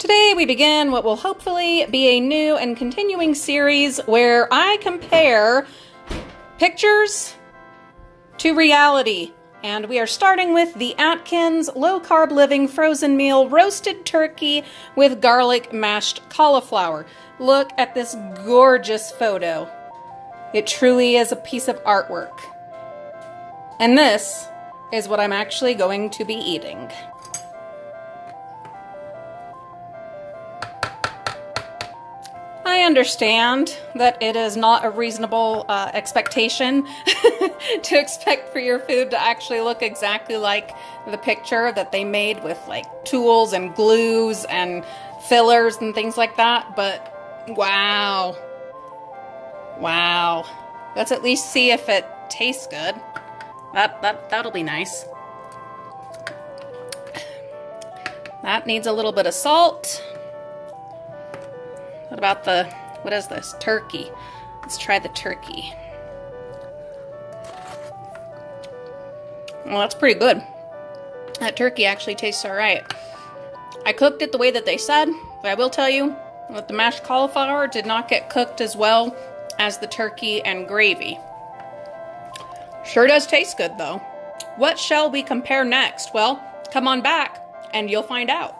Today we begin what will hopefully be a new and continuing series where I compare pictures to reality. And we are starting with the Atkins Low Carb Living Frozen Meal Roasted Turkey with Garlic Mashed Cauliflower. Look at this gorgeous photo. It truly is a piece of artwork. And this is what I'm actually going to be eating. I understand that it is not a reasonable uh, expectation to expect for your food to actually look exactly like the picture that they made with like tools and glues and fillers and things like that, but wow. Wow. Let's at least see if it tastes good. That, that, that'll be nice. That needs a little bit of salt. What about the, what is this? Turkey. Let's try the turkey. Well, that's pretty good. That turkey actually tastes alright. I cooked it the way that they said, but I will tell you that the mashed cauliflower did not get cooked as well as the turkey and gravy. Sure does taste good though. What shall we compare next? Well, come on back and you'll find out.